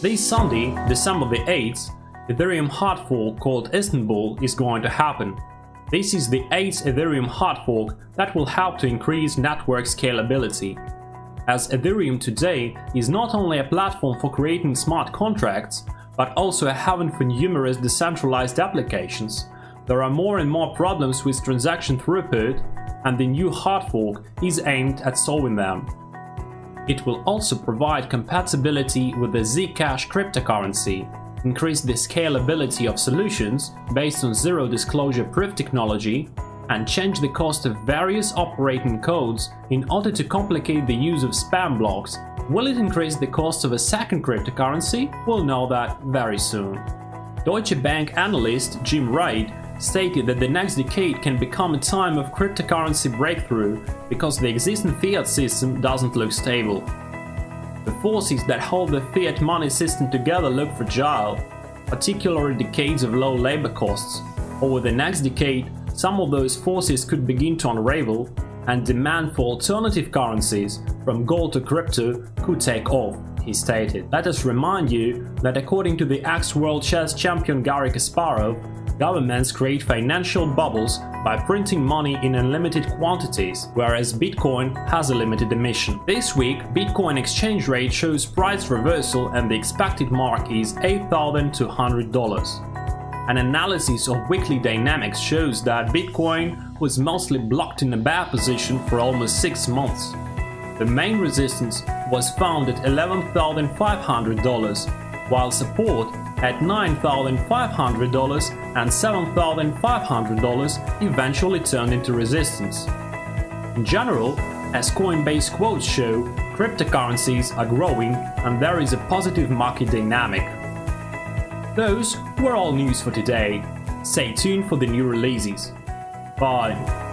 This Sunday, December the 8th, Ethereum hard fork called Istanbul is going to happen. This is the 8th Ethereum hard fork that will help to increase network scalability. As Ethereum today is not only a platform for creating smart contracts, but also a haven for numerous decentralized applications, there are more and more problems with transaction throughput, and the new hard fork is aimed at solving them. It will also provide compatibility with the Zcash cryptocurrency, increase the scalability of solutions based on zero disclosure proof technology, and change the cost of various operating codes in order to complicate the use of spam blocks. Will it increase the cost of a second cryptocurrency? We'll know that very soon. Deutsche Bank analyst Jim Wright stated that the next decade can become a time of cryptocurrency breakthrough because the existing fiat system doesn't look stable. The forces that hold the fiat money system together look fragile, particularly decades of low labor costs. Over the next decade, some of those forces could begin to unravel, and demand for alternative currencies, from gold to crypto, could take off, he stated. Let us remind you that according to the ex-world chess champion Garry Kasparov, Governments create financial bubbles by printing money in unlimited quantities, whereas Bitcoin has a limited emission. This week, Bitcoin exchange rate shows price reversal and the expected mark is $8,200. An analysis of weekly dynamics shows that Bitcoin was mostly blocked in a bear position for almost 6 months. The main resistance was found at $11,500, while support at $9,500 and $7,500 eventually turned into resistance. In general, as Coinbase quotes show, cryptocurrencies are growing and there is a positive market dynamic. Those were all news for today. Stay tuned for the new releases. Bye.